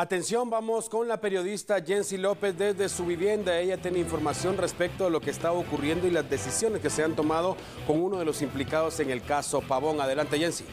Atención, vamos con la periodista Jensi López desde su vivienda. Ella tiene información respecto a lo que está ocurriendo y las decisiones que se han tomado con uno de los implicados en el caso Pavón. Adelante, Jensi.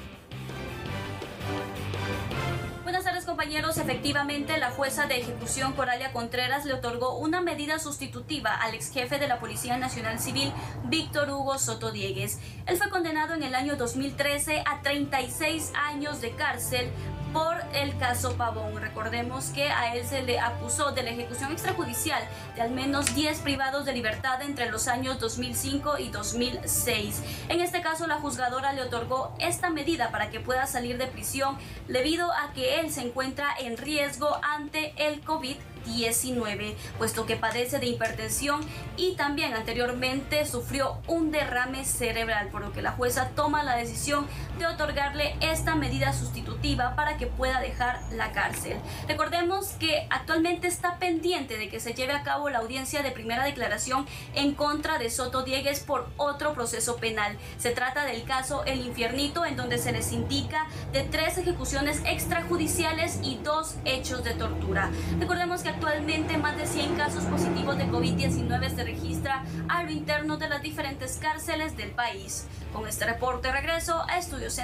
Buenas tardes compañeros, efectivamente la jueza de ejecución Coralia Contreras le otorgó una medida sustitutiva al ex jefe de la Policía Nacional Civil, Víctor Hugo Soto Diegues. Él fue condenado en el año 2013 a 36 años de cárcel por el caso Pavón. Recordemos que a él se le acusó de la ejecución extrajudicial de al menos 10 privados de libertad entre los años 2005 y 2006. En este caso, la juzgadora le otorgó esta medida para que pueda salir de prisión debido a que él se encuentra en riesgo ante el COVID 19, puesto que padece de hipertensión y también anteriormente sufrió un derrame cerebral, por lo que la jueza toma la decisión de otorgarle esta medida sustitutiva para que pueda dejar la cárcel. Recordemos que actualmente está pendiente de que se lleve a cabo la audiencia de primera declaración en contra de Soto Diegues por otro proceso penal. Se trata del caso El Infiernito, en donde se les indica de tres ejecuciones extrajudiciales y dos hechos de tortura. Recordemos que actualmente más de 100 casos positivos de COVID-19 se registra a lo interno de las diferentes cárceles del país. Con este reporte regreso a Estudios